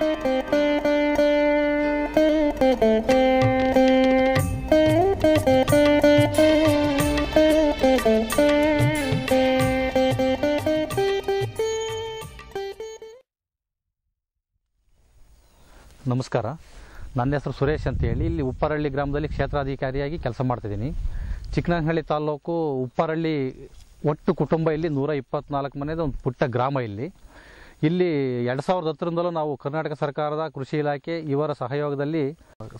ನಮಸ್ಕಾರ. ನನ್ನ ಹೆಸರು ಸುರೇಶ್ ಅಂತ ಹೇಳಿ ಇಲ್ಲಿ ಉಪ್ಪರಹಳ್ಳಿ ಗ್ರಾಮದಲ್ಲಿ ಕ್ಷೇತ್ರಾಧಿಕಾರಿಯಾಗಿ ಕೆಲಸ ಮಾಡ್ತಿದ್ದೀನಿ. ಚಿಕ್ಕನಹಳ್ಳಿ ತಾಲ್ಲೂಕು ಉಪ್ಪರಳ್ಳಿ ಒಟ್ಟು ಕುಟುಂಬ ಇಲ್ಲಿ ನೂರ ಇಪ್ಪತ್ನಾಲ್ಕು ಮನೆಯದು ಒಂದು ಪುಟ್ಟ ಗ್ರಾಮ ಇಲ್ಲಿ. ಇಲ್ಲಿ ಎರಡು ಸಾವಿರದ ಹತ್ತರಿಂದಲೂ ನಾವು ಕರ್ನಾಟಕ ಸರ್ಕಾರದ ಕೃಷಿ ಇಲಾಖೆ ಇವರ ಸಹಯೋಗದಲ್ಲಿ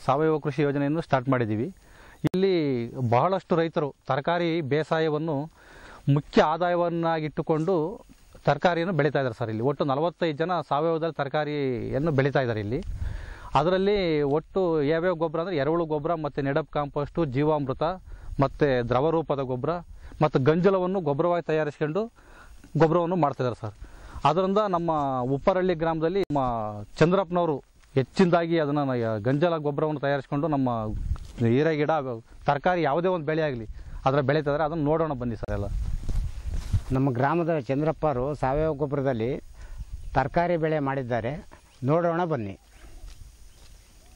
ಸಾವಯವ ಕೃಷಿ ಯೋಜನೆಯನ್ನು ಸ್ಟಾರ್ಟ್ ಮಾಡಿದ್ದೀವಿ ಇಲ್ಲಿ ಬಹಳಷ್ಟು ರೈತರು ತರಕಾರಿ ಬೇಸಾಯವನ್ನು ಮುಖ್ಯ ಆದಾಯವನ್ನಾಗಿಟ್ಟುಕೊಂಡು ತರಕಾರಿಯನ್ನು ಬೆಳೀತಾ ಇದ್ದಾರೆ ಸರ್ ಇಲ್ಲಿ. ಒಟ್ಟು ನಲವತ್ತೈದು ಜನ ಸಾವಯವದಲ್ಲಿ ತರಕಾರಿಯನ್ನು ಬೆಳೀತಾ ಇದ್ದಾರೆ ಇಲ್ಲಿ. ಅದರಲ್ಲಿ ಒಟ್ಟು ಯಾವ್ಯಾವ ಗೊಬ್ಬರ ಅಂದರೆ ಎರೆಹುಳು ಗೊಬ್ಬರ, ಮತ್ತು ನೆಡಪ್ ಕಾಂಪೋಸ್ಟು, ಜೀವಾಮೃತ, ಮತ್ತು ದ್ರವ ರೂಪದ ಗೊಬ್ಬರ, ಮತ್ತು ಗಂಜಲವನ್ನು ಗೊಬ್ಬರವಾಗಿ ತಯಾರಿಸ್ಕೊಂಡು ಗೊಬ್ಬರವನ್ನು ಮಾಡ್ತಿದ್ದಾರೆ ಸರ್. ಅದರಿಂದ ನಮ್ಮ ಉಪ್ಪರಳ್ಳಿ ಗ್ರಾಮದಲ್ಲಿ ನಮ್ಮ ಚಂದ್ರಪ್ಪನವರು ಹೆಚ್ಚಿನದಾಗಿ ಅದನ್ನು ಗಂಜಲ ಗೊಬ್ಬರವನ್ನು ತಯಾರಿಸಿಕೊಂಡು ನಮ್ಮ ಹೀರೆ ಗಿಡ ತರಕಾರಿ ಯಾವುದೇ ಒಂದು ಬೆಳೆ ಆಗಲಿ ಅದರ ಬೆಳೀತಾ ಇದ್ದಾರೆ ಅದನ್ನು ನೋಡೋಣ ಬನ್ನಿ ಸರ್ ಎಲ್ಲ. ನಮ್ಮ ಗ್ರಾಮದ ಚಂದ್ರಪ್ಪರು ಸಾವಯವ ಗೊಬ್ಬರದಲ್ಲಿ ತರಕಾರಿ ಬೆಳೆ ಮಾಡಿದ್ದಾರೆ. ನೋಡೋಣ ಬನ್ನಿ.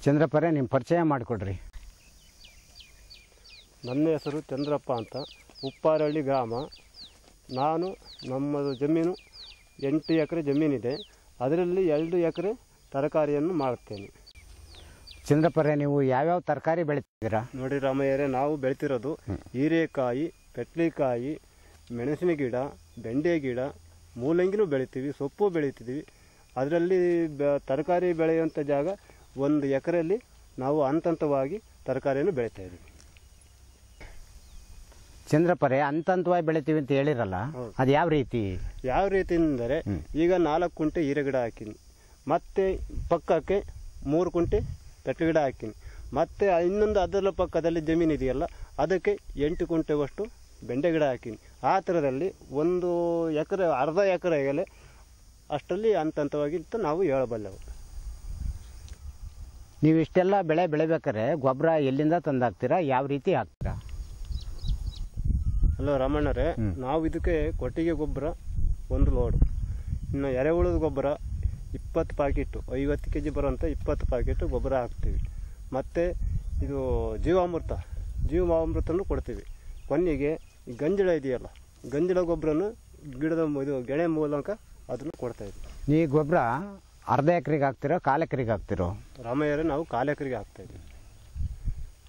ಚಂದ್ರಪ್ಪರೇ ನಿಮ್ಮ ಪರಿಚಯ ಮಾಡಿಕೊಡ್ರಿ. ನನ್ನ ಹೆಸರು ಚಂದ್ರಪ್ಪ ಅಂತ. ಉಪ್ಪಾರಳ್ಳಿ ಗ್ರಾಮ. ನಾನು ನಮ್ಮದು ಜಮೀನು ಎಂಟು ಎಕರೆ ಜಮೀನಿದೆ. ಅದರಲ್ಲಿ ಎರಡು ಎಕರೆ ತರಕಾರಿಯನ್ನು ಮಾಡುತ್ತೇನೆ ಚಂದ್ರಪ್ಪರೆ ನೀವು ಯಾವ್ಯಾವ ತರಕಾರಿ ಬೆಳಿತಿದ್ದೀರಾ? ನೋಡಿ ರಾಮಯ್ಯರೇ ನಾವು ಬೆಳಿತಿರೋದು ಹೀರೆಕಾಯಿ ಪೆಟ್ಲಿಕಾಯಿ ಮೆಣಸಿನ ಗಿಡ ಬೆಂಡೆ ಗಿಡ ಮೂಲಂಗಿನೂ ಬೆಳಿತೀವಿ ಸೊಪ್ಪು ಬೆಳಿತಿದ್ದೀವಿ ಅದರಲ್ಲಿ ಬ ತರಕಾರಿ ಬೆಳೆಯುವಂಥ ಜಾಗ ಒಂದು ಎಕರೆಯಲ್ಲಿ ನಾವು ಹಂತ ಹಂತವಾಗಿ ತರಕಾರಿಯನ್ನು ಬೆಳೀತಾ ಇದ್ದೀವಿ. ಚಂದ್ರಪ್ಪರೇ ಹಂತ ಹಂತವಾಗಿ ಬೆಳಿತೀವಿ ಅಂತ ಹೇಳಿರಲ್ಲ ಅದು ಯಾವ ರೀತಿ? ಯಾವ ರೀತಿ ಅಂದರೆ ಈಗ ನಾಲ್ಕು ಕುಂಟೆ ಹೀರೆ ಗಿಡ ಹಾಕಿನಿ ಮತ್ತೆ ಪಕ್ಕಕ್ಕೆ ಮೂರು ಕುಂಟೆ ಪೆಟ್ಲು ಗಿಡ ಹಾಕಿನಿ ಮತ್ತೆ ಇನ್ನೊಂದು ಅದರ ಪಕ್ಕದಲ್ಲಿ ಜಮೀನು ಇದೆಯಲ್ಲ ಅದಕ್ಕೆ ಎಂಟು ಕುಂಟೆವಷ್ಟು ಬೆಂಡೆ ಗಿಡ ಹಾಕಿನಿ. ಆ ಥರದಲ್ಲಿ ಒಂದು ಎಕರೆ ಅರ್ಧ ಎಕರೆ ಅಷ್ಟರಲ್ಲಿ ಹಂತ ಹಂತವಾಗಿ ಅಂತ ನಾವು ಹೇಳಬಲ್ಲೆವು. ನೀವು ಇಷ್ಟೆಲ್ಲ ಬೆಳೆ ಬೆಳಿಬೇಕಾದ್ರೆ ಗೊಬ್ಬರ ಎಲ್ಲಿಂದ ತಂದಾಕ್ತೀರಾ? ಯಾವ ರೀತಿ ಹಾಕ್ತೀರಾ? ಹಲೋ ರಾಮಣ್ಣರೇ ನಾವು ಇದಕ್ಕೆ ಕೊಟ್ಟಿಗೆ ಗೊಬ್ಬರ ಒಂದು ಲೋಡು. ಇನ್ನು ಎರೆಹುಳದ ಗೊಬ್ಬರ ಇಪ್ಪತ್ತು ಪಾಕೆಟು ಐವತ್ತು ಕೆ ಜಿ ಬರೋಂಥ ಇಪ್ಪತ್ತು ಪಾಕೆಟು ಗೊಬ್ಬರ ಹಾಕ್ತೀವಿ. ಮತ್ತು ಇದು ಜೀವಾಮೃತ ಜೀವಾಮೃತನೂ ಕೊಡ್ತೀವಿ. ಕೊನೆಗೆ ಗಂಜಳ ಗಂಜಲ ಇದೆಯಲ್ಲ ಗಂಜಲ ಗೊಬ್ಬರನು ಗಿಡದ ಇದು ಗೆಣೆ ಮೂಲಕ ಅದನ್ನು ಕೊಡ್ತಾ ಇದ್ವಿ. ಈ ಗೊಬ್ಬರ ಅರ್ಧ ಎಕರೆಗೆ ಹಾಕ್ತಿರೋ ಕಾಲು ಎಕರೆಗೆ ಹಾಕ್ತಿರೋ? ರಾಮಯ್ಯರೇ ನಾವು ಕಾಲು ಹಾಕ್ತಾ ಇದ್ದೀವಿ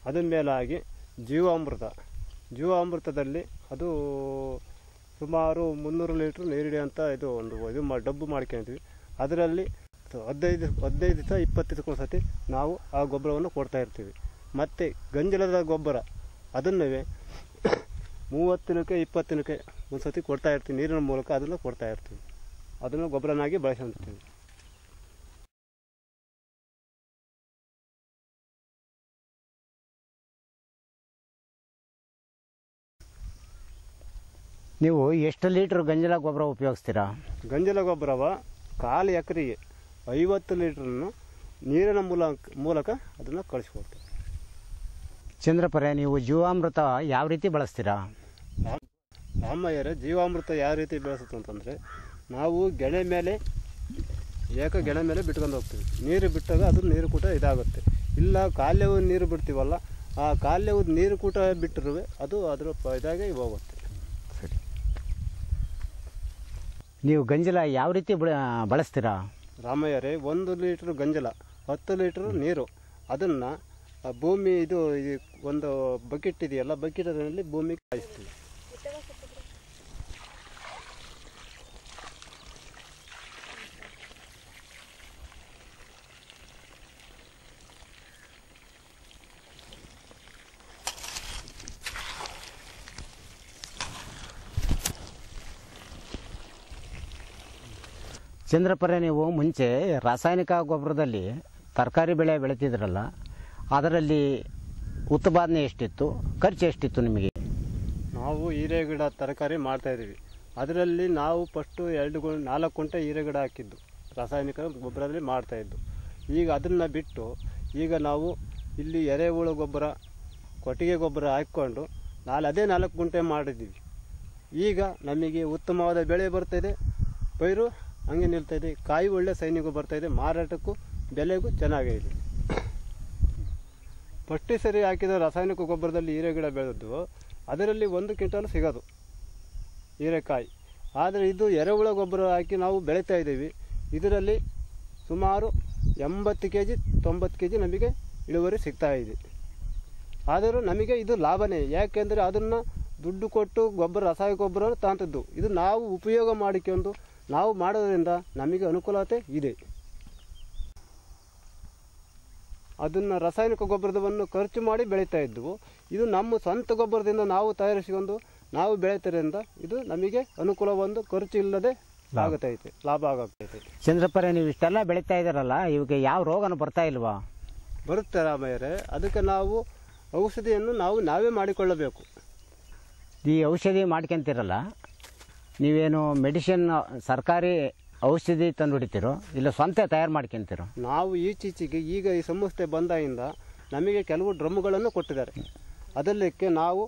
ಅದನ್ನ ಮೇಲಾಗಿ ಜೀವಾಮೃತ ಜೀವಾಮೃತದಲ್ಲಿ ಅದು ಸುಮಾರು ಮುನ್ನೂರು ಲೀಟ್ರ್ ಅಂತ ಇದು ಒಂದು ಇದು ಮಾ, ಡಬ್ಬು ಮಾಡ್ಕೊಂಡಿದ್ವಿ. ಅದರಲ್ಲಿ ಹದಿನೈದು ಹದಿನೈದು ದಿವಸ ಇಪ್ಪತ್ತು ದಿವಸಕ್ಕೊಂದು ಸತಿ ನಾವು ಆ ಗೊಬ್ಬರವನ್ನು ಕೊಡ್ತಾ ಇರ್ತೀವಿ. ಮತ್ತು ಗಂಜಲದ ಗೊಬ್ಬರ, ಅದನ್ನವೇ ಮೂವತ್ತು ದಿನಕ್ಕೆ ಇಪ್ಪತ್ತು ದಿನಕ್ಕೆ ಒಂದು ಸತಿ ಕೊಡ್ತಾ ಇರ್ತೀವಿ. ನೀರಿನ ಮೂಲಕ ಅದನ್ನು ಕೊಡ್ತಾ ಇರ್ತೀವಿ. ಅದನ್ನು ಗೊಬ್ಬರನಾಗಿ ಬಳಸ್ಕೊಂತೀವಿ ನೀವು ಎಷ್ಟು ಲೀಟ್ರ್ ಗಂಜಲ ಗೊಬ್ಬರ ಉಪಯೋಗಿಸ್ತೀರಾ? ಗಂಜಲ ಗೊಬ್ಬರವ ಕಾಲು ಎಕರೆಗೆ ಐವತ್ತು ಲೀಟ್ರನ್ನು ನೀರಿನ ಮೂಲಕ ಮೂಲಕ ಅದನ್ನು ಕಳಿಸ್ಕೊಡ್ತೀವಿ. ಚಂದ್ರಪರೆ ನೀವು ಜೀವಾಮೃತ ಯಾವ ರೀತಿ ಬಳಸ್ತೀರಾ? ರಾಮಯ್ಯರ ಜೀವಾಮೃತ ಯಾವ ರೀತಿ ಬೆಳೆಸುತ್ತೆ ಅಂತಂದರೆ ನಾವು ಗೆಳೆ ಮೇಲೆ ಏಕ ಗೆಳೆ ಮೇಲೆ ಬಿಟ್ಕೊಂಡು ಹೋಗ್ತೀವಿ. ನೀರು ಬಿಟ್ಟಾಗ ಅದು ನೀರು ಕೂಟ ಇದಾಗುತ್ತೆ. ಇಲ್ಲ ಕಾಲ್ಯವು ನೀರು ಬಿಡ್ತೀವಲ್ಲ ಆ ಕಾಲ್ಯವು ನೀರು ಕೂಟ ಬಿಟ್ಟರೂ ಅದು ಅದರ ಪ- ಇದಾಗೆ ಹೋಗುತ್ತೆ ಸರಿ ನೀವು ಗಂಜಲ ಯಾವ ರೀತಿ ಬಳ- ಬಳಸ್ತೀರಾ? ರಾಮಯ್ಯರೇ ಒಂದು ಲೀಟ್ರ್ ಗಂಜಲ ಹತ್ತು ಲೀಟ್ರ್ ನೀರು. ಅದನ್ನು ಭೂಮಿ ಇದು ಇದು ಒಂದು ಬಕೆಟ್ ಇದೆಯಲ್ಲ ಬಕೆಟ್ ಅದರಲ್ಲಿ ಭೂಮಿ ಕಾಯಿಸ್ತೀವಿ ಚಂದ್ರಪ್ಪರೇ ನೀವು ಮುಂಚೆ ರಾಸಾಯನಿಕ ಗೊಬ್ಬರದಲ್ಲಿ ತರಕಾರಿ ಬೆಳೆ ಬೆಳೀತಿದ್ರಲ್ಲ, ಅದರಲ್ಲಿ ಉತ್ಪಾದನೆ ಎಷ್ಟಿತ್ತು, ಖರ್ಚು ಎಷ್ಟಿತ್ತು ನಿಮಗೆ? ನಾವು ಹೀರೆ ಗಿಡ ತರಕಾರಿ ಮಾಡ್ತಾಯಿದ್ದೀವಿ ಅದರಲ್ಲಿ ನಾವು ಫಸ್ಟು ಎರಡು ಗು, ನಾಲ್ಕು ಹೀರೆ ಗಿಡ ಹಾಕಿದ್ದು, ರಾಸಾಯನಿಕ ಗೊಬ್ಬರದಲ್ಲಿ ಮಾಡ್ತಾಯಿದ್ದು ಈಗ ಅದನ್ನು ಬಿಟ್ಟು ಈಗ ನಾವು ಇಲ್ಲಿ ಎರೆಹುಳು ಗೊಬ್ಬರ, ಕೊಟ್ಟಿಗೆ ಗೊಬ್ಬರ ಹಾಕ್ಕೊಂಡು ನಾಲ್, ಅದೇ ನಾಲ್ಕು ಗುಂಟೆ ಮಾಡಿದ್ದೀವಿ. ಈಗ ನಮಗೆ ಉತ್ತಮವಾದ ಬೆಳೆ ಬರ್ತಾಯಿದೆ ಪೈರು ಹಂಗೆ ನಿಲ್ತಾ ಇದೆ. ಕಾಯಿ ಒಳ್ಳೆ ಸೈನಿಗೂ ಬರ್ತಾ ಇದೆ. ಮಾರಾಟಕ್ಕೂ ಬೆಲೆಗೂ ಚೆನ್ನಾಗಿದೆ ಪಟ್ಟಿ ಸರಿ ಹಾಕಿದ ರಾಸಾಯನಿಕ ಗೊಬ್ಬರದಲ್ಲಿ ಹೀರೆ ಗಿಡ ಬೆಳೆದದ್ದು ಅದರಲ್ಲಿ ಒಂದು ಕ್ವಿಂಟಲ್ ಸಿಗೋದು ಹೀರೆಕಾಯಿ. ಆದರೆ ಇದು ಎರೆಹುಳ ಗೊಬ್ಬರ ಹಾಕಿ ನಾವು ಬೆಳೀತಾ ಇದ್ದೀವಿ. ಇದರಲ್ಲಿ ಸುಮಾರು ಎಂಬತ್ತು ಕೆ ಜಿ ತೊಂಬತ್ತು ಕೆ ಜಿ ನಮಗೆ ಇಳುವರಿ ಸಿಗ್ತಾ ಇದೆ. ಆದರೂ ನಮಗೆ ಇದು ಲಾಭನೇ. ಯಾಕೆಂದರೆ ಅದನ್ನು ದುಡ್ಡು ಕೊಟ್ಟು ಗೊಬ್ಬರ, ರಾಸಾಯನಿಕ ಗೊಬ್ಬರ ತಾಂತದ್ದು. ಇದು ನಾವು ಉಪಯೋಗ ಮಾಡಿಕೊಂಡು ನಾವು ಮಾಡೋದ್ರಿಂದ ನಮಗೆ ಅನುಕೂಲತೆ ಇದೆ. ಅದನ್ನು ರಾಸಾಯನಿಕ ಗೊಬ್ಬರದವನ್ನು ಖರ್ಚು ಮಾಡಿ ಬೆಳೀತಾ ಇದ್ದವು ಇದು ನಮ್ಮ ಸ್ವಂತ ಗೊಬ್ಬರದಿಂದ ನಾವು ತಯಾರಿಸಿಕೊಂಡು ನಾವು ಬೆಳೀತಿರೋದ್ರಿಂದ ಇದು ನಮಗೆ ಅನುಕೂಲ ಒಂದು ಖರ್ಚು ಇಲ್ಲದೆ ಆಗತೈತೆ ಲಾಭ ಆಗತೈತೆ ಚಂದ್ರಪ್ಪರೇ ನೀವು ಇಷ್ಟೆಲ್ಲ ಬೆಳೀತಾ ಇದ್ದಾರಲ್ಲ ಇವಾಗ ಯಾವ ರೋಗನೂ ಬರ್ತಾ ಇಲ್ವಾ? ಬರುತ್ತೆ ರಾಮಯ್ಯರೇ ಅದಕ್ಕೆ ನಾವು ಔಷಧಿಯನ್ನು ನಾವು ನಾವೇ ಮಾಡಿಕೊಳ್ಳಬೇಕು. ಈ ಔಷಧಿ ಮಾಡ್ಕೊಂತೀರಲ್ಲ ನೀವೇನು ಮೆಡಿಸಿನ್ ಸರ್ಕಾರಿ ಔಷಧಿ ತಂದು ಹೊಡಿತೀರೋ ಇಲ್ಲ ಸ್ವಂತ ತಯಾರು ಮಾಡ್ಕೊಂತೀರೋ? ನಾವು ಈಚೀಚೆಗೆ ಈಗ ಈ ಸಂಸ್ಥೆ ಬಂದಾಗಿಂದ ನಮಗೆ ಕೆಲವು ಡ್ರಮ್ಗಳನ್ನು ಕೊಟ್ಟಿದ್ದಾರೆ. ಅದಲ್ಲಕ್ಕೆ ನಾವು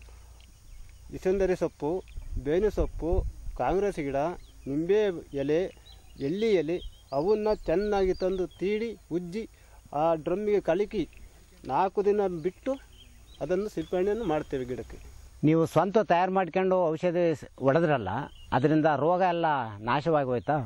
ಇಸಂದರಿ ಸೊಪ್ಪು ಬೇವಿನ ಸೊಪ್ಪು ಕಾಂಗ್ರೆಸ್ ಗಿಡ ನಿಂಬೆ ಎಲೆ ಎಲ್ಲಿ ಎಲೆ ಅವನ್ನ ಚೆನ್ನಾಗಿ ತಂದು ತೀಡಿ ಉಜ್ಜಿ ಆ ಡ್ರಮ್ಮಿಗೆ ಕಲಕಿ ನಾಲ್ಕು ದಿನ ಬಿಟ್ಟು ಅದನ್ನು ಸಿಂಪಡಣೆಯನ್ನು ಮಾಡ್ತೇವೆ ಗಿಡಕ್ಕೆ. ನೀವು ಸ್ವಂತ ತಯಾರು ಮಾಡ್ಕೊಂಡು ಔಷಧಿ ಹೊಡೆದ್ರಲ್ಲ ಅದರಿಂದ ರೋಗ ಎಲ್ಲ ನಾಶವಾಗಿ ಹೋಯ್ತಾ?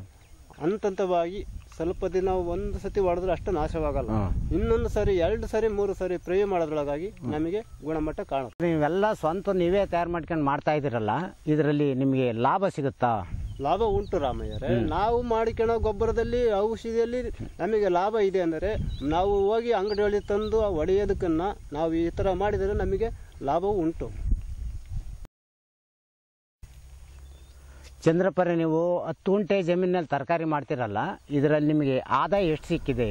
ಹಂತವಾಗಿ ಸ್ವಲ್ಪ ದಿನ ಒಂದು ಸತಿ ಹೊಡೆದ್ರೆ ಅಷ್ಟು ನಾಶವಾಗಲ್ಲ. ಇನ್ನೊಂದು ಸರಿ ಎರಡು ಸರಿ ಮೂರು ಸರಿ ಪ್ರೇ ಮಾಡೋದ್ರೊಳಗಾಗಿ ನಮಗೆ ಗುಣಮಟ್ಟ ಕಾಣುತ್ತೆ. ನೀವೆಲ್ಲ ಸ್ವಂತ ನೀವೇ ತಯಾರು ಮಾಡ್ಕೊಂಡು ಮಾಡ್ತಾ ಇದ್ದೀರಲ್ಲ ಇದರಲ್ಲಿ ನಿಮಗೆ ಲಾಭ ಸಿಗುತ್ತಾ? ಲಾಭ ಉಂಟು ರಾಮಯ್ಯರೇ. ನಾವು ಮಾಡಿಕೊಳ್ಳೋ ಗೊಬ್ಬರದಲ್ಲಿ ಔಷಧಿಯಲ್ಲಿ ನಮಗೆ ಲಾಭ ಇದೆ ಅಂದರೆ ನಾವು ಹೋಗಿ ಅಂಗಡಿಯಲ್ಲಿ ತಂದು ಹೊಡೆಯೋದಕ್ಕನ್ನು ನಾವು ಈ ಥರ ಮಾಡಿದರೆ ನಮಗೆ ಲಾಭವೂ ಉಂಟು. ಚಂದ್ರಪ್ಪರೇ ನೀವು ಹತ್ತು ಗುಂಟೆ ಜಮೀನಲ್ಲಿ ತರಕಾರಿ ಮಾಡ್ತಿರಲ್ಲ ಇದರಲ್ಲಿ ನಿಮಗೆ ಆದಾಯ ಎಷ್ಟು ಸಿಕ್ಕಿದೆ?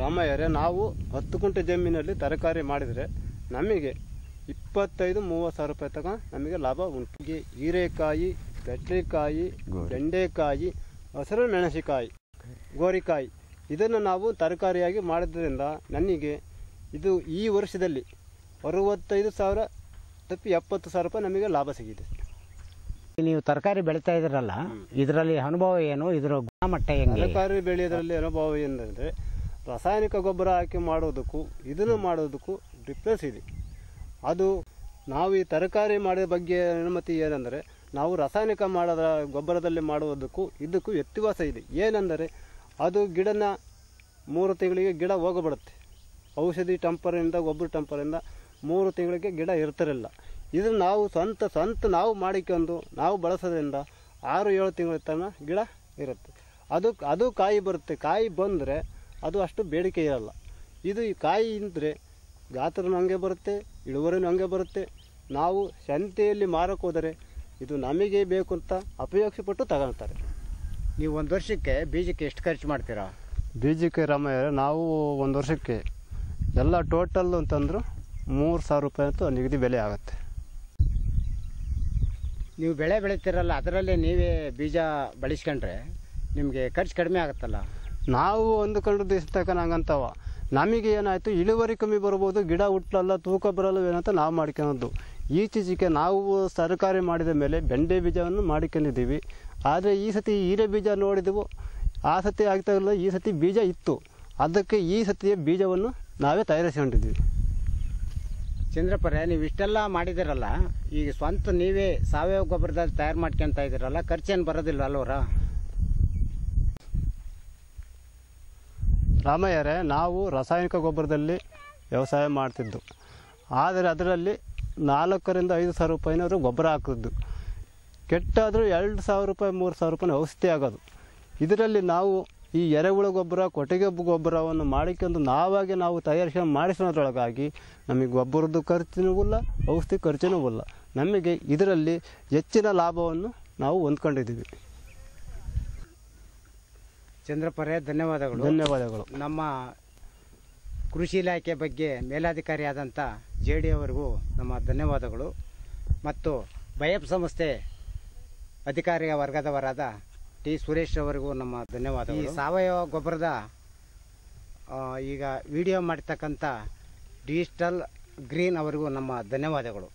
ರಾಮಯ್ಯರೇ ನಾವು ಹತ್ತು ಗುಂಟೆ ಜಮೀನಲ್ಲಿ ತರಕಾರಿ ಮಾಡಿದರೆ ನಮಗೆ ಇಪ್ಪತ್ತೈದು ಮೂವತ್ತು ಸಾವಿರ ರೂಪಾಯಿ ತಗ ನಮಗೆ ಲಾಭ ಉಂಟು. ಹೀರೆಕಾಯಿ ಬೆಟ್ರಿಕಾಯಿ ಬೆಂಡೆಕಾಯಿ ಹಸಿರು ಮೆಣಸಿಕಾಯಿ ಗೋರಿಕಾಯಿ ಇದನ್ನು ನಾವು ತರಕಾರಿಯಾಗಿ ಮಾಡಿದ್ರಿಂದ ನನಗೆ ಇದು ಈ ವರ್ಷದಲ್ಲಿ ಅರುವತ್ತೈದು ಸಾವಿರ ತಪ್ಪಿ ಎಪ್ಪತ್ತು ಸಾವಿರ ರೂಪಾಯಿ ನಮಗೆ ಲಾಭ ಸಿಗಿದೆ. ನೀವು ತರಕಾರಿ ಬೆಳೀತಾ ಇದ್ರಲ್ಲ ಇದರಲ್ಲಿ ಅನುಭವ ಏನು? ಇದರ ಗುಣಮಟ್ಟ ಹೆಂಗೆ? ತರಕಾರಿ ಬೆಳೆಯೋದ್ರಲ್ಲಿ ಅನುಭವ ಏನಂದರೆ ರಾಸಾಯನಿಕ ಗೊಬ್ಬರ ಹಾಕಿ ಮಾಡೋದಕ್ಕೂ ಇದನ್ನು ಮಾಡೋದಕ್ಕೂ ಡಿಫ್ರೆನ್ಸ್ ಇದೆ. ಅದು ನಾವು ಈ ತರಕಾರಿ ಮಾಡಿದ ಬಗ್ಗೆ ಅನುಮತಿ ಏನಂದರೆ ನಾವು ರಾಸಾಯನಿಕ ಮಾಡೋದ ಗೊಬ್ಬರದಲ್ಲಿ ಮಾಡುವುದಕ್ಕೂ ಇದಕ್ಕೂ ವ್ಯತ್ಯಾಸ ಇದೆ. ಏನೆಂದರೆ ಅದು ಗಿಡನ ಮೂರು ತಿಂಗಳಿಗೆ ಗಿಡ ಹೋಗಬಿಡುತ್ತೆ. ಔಷಧಿ ಟಂಪರಿಂದ ಗೊಬ್ಬರ ಟಂಪರಿಂದ ಮೂರು ತಿಂಗಳಿಗೆ ಗಿಡ ಇರ್ತಿರಲಿಲ್ಲ ಇದು ನಾವು ಸ್ವಂತ ಸ್ವಂತ ನಾವು ಮಾಡಿಕೊಂಡು ನಾವು ಬಳಸೋದ್ರಿಂದ ಆರು, ಏಳು ತಿಂಗಳ ತನಕ ಗಿಡ ಇರುತ್ತೆ. ಅದು ಅದು ಕಾಯಿ ಬರುತ್ತೆ. ಕಾಯಿ ಬಂದರೆ ಅದು ಅಷ್ಟು ಬೇಡಿಕೆ ಇರಲ್ಲ. ಇದು ಈ ಕಾಯಿ ಇದ್ದರೆ ಗಾತ್ರನೂ ಹಂಗೆ ಬರುತ್ತೆ, ಇಳುವರಿನೂ ಹಂಗೆ ಬರುತ್ತೆ. ನಾವು ಸಂತೆಯಲ್ಲಿ ಮಾರಕ್ಕೆ ಇದು ನಮಗೆ ಬೇಕು ಅಂತ ಅಪೇಕ್ಷೆ ಪಟ್ಟು ತಗೊಳ್ತಾರೆ. ನೀವು ಒಂದು ವರ್ಷಕ್ಕೆ ಬೀಜಕ್ಕೆ ಎಷ್ಟು ಖರ್ಚು ಮಾಡ್ತೀರಾ? ಬೀಜಕ್ಕೆ ರಾಮಯ್ಯ ನಾವು ಒಂದು ವರ್ಷಕ್ಕೆ ಎಲ್ಲ ಟೋಟಲ್ ಅಂತಂದರೂ ಮೂರು ಸಾವಿರ ರೂಪಾಯಿ ಅಂತೂ ನಿಗದಿ ಬೆಲೆ ಆಗುತ್ತೆ. ನೀವು ಬೆಳೆ ಬೆಳೀತಿರಲ್ಲ, ಅದರಲ್ಲೇ ನೀವೇ ಬೀಜ ಬಳಸ್ಕೊಂಡ್ರೆ ನಿಮಗೆ ಖರ್ಚು ಕಡಿಮೆ ಆಗುತ್ತಲ್ಲ? ನಾವು ಅಂದುಕೊಂಡು ದಿವಸ ನಂಗಂತವ ನಮಗೆ ಏನಾಯಿತು, ಇಳುವರಿ ಕಮ್ಮಿ ಬರ್ಬೋದು, ಗಿಡ ಹುಟ್ಟಲ್ಲ ತೂಕ ಬರಲ್ಲ ಏನಂತ ನಾವು ಮಾಡ್ಕೊಳೋದು ಈಚೀಚೆಗೆ ನಾವು ತರಕಾರಿ ಮಾಡಿದ ಮೇಲೆ ಬೆಂಡೆ ಬೀಜವನ್ನು ಮಾಡಿಕೊಂಡಿದ್ದೀವಿ. ಆದರೆ ಈ ಸತಿ ಹೀರೆ ಬೀಜ ನೋಡಿದೆವು, ಆ ಸತಿ ಆಗ್ತಾ ಇಲ್ಲ, ಈ ಸತಿ ಬೀಜ ಇತ್ತು. ಅದಕ್ಕೆ ಈ ಸತಿಯ ಬೀಜವನ್ನು ನಾವೇ ತಯಾರಿಸ್ಕೊಂಡಿದ್ದೀವಿ. ಚಂದ್ರಪ್ಪರೇ ನೀವು ಇಷ್ಟೆಲ್ಲ ಮಾಡಿದಿರಲ್ಲ, ಈಗ ಸ್ವಂತ ನೀವೇ ಸಾವಯವ ಗೊಬ್ಬರದಲ್ಲಿ ತಯಾರು ಮಾಡ್ಕೊಂತ ಇದ್ದೀರಲ್ಲ, ಖರ್ಚೇನು ಬರೋದಿಲ್ಲ ಅಲ್ವರ ರಾಮಯ್ಯರೇ, ನಾವು ರಾಸಾಯನಿಕ ಗೊಬ್ಬರದಲ್ಲಿ ವ್ಯವಸಾಯ ಮಾಡ್ತಿದ್ದು. ಆದರೆ ಅದರಲ್ಲಿ ನಾಲ್ಕರಿಂದ ಐದು ಸಾವಿರ ರೂಪಾಯಿನವರು ಗೊಬ್ಬರ ಹಾಕಿದ್ದು ಕೆಟ್ಟಾದರೂ ಎರಡು ಸಾವಿರ ರೂಪಾಯಿ, ಮೂರು ಸಾವಿರ ರೂಪಾಯಿ ಔಷಧಿ ಆಗೋದು. ಇದರಲ್ಲಿ ನಾವು ಈ ಎರೆಹುಳ ಗೊಬ್ಬರ ಕೊಟ್ಟಿಗೆ ಗೊಬ್ಬರವನ್ನು ಮಾಡಿಕೊಂಡು ನಾವಾಗೆ ನಾವು ತಯಾರಿಸಿ ಮಾಡಿಸೋದ್ರೊಳಗಾಗಿ ನಮಗೆ ಗೊಬ್ಬರದ್ದು ಖರ್ಚಿನೂ ಇಲ್ಲ ಔಷಧಿ ಖರ್ಚಿನೂ ಇಲ್ಲ. ನಮಗೆ ಇದರಲ್ಲಿ ಹೆಚ್ಚಿನ ಲಾಭವನ್ನು ನಾವು ಹೊಂದ್ಕೊಂಡಿದ್ದೀವಿ. ಚಂದ್ರಪ್ಪರೇ ಧನ್ಯವಾದಗಳು. ಧನ್ಯವಾದಗಳು. ನಮ್ಮ ಕೃಷಿ ಇಲಾಖೆ ಬಗ್ಗೆ ಮೇಲಾಧಿಕಾರಿಯಾದಂಥ ಜೆ ಡಿ ಅವರಿಗೂ ನಮ್ಮ ಧನ್ಯವಾದಗಳು. ಮತ್ತು ಬಯಪ್ ಸಂಸ್ಥೆ ಅಧಿಕಾರಿಯ ವರ್ಗದವರಾದ ಟಿ ಸುರೇಶ್ ಅವರಿಗೂ ನಮ್ಮ ಧನ್ಯವಾದ ಈ ಸಾವಯವ ಗೊಬ್ಬರದ ಈಗ ವಿಡಿಯೋ ಮಾಡಿರ್ತಕ್ಕಂಥ ಡಿಜಿಟಲ್ ಗ್ರೀನ್ ಅವರಿಗೂ ನಮ್ಮ ಧನ್ಯವಾದಗಳು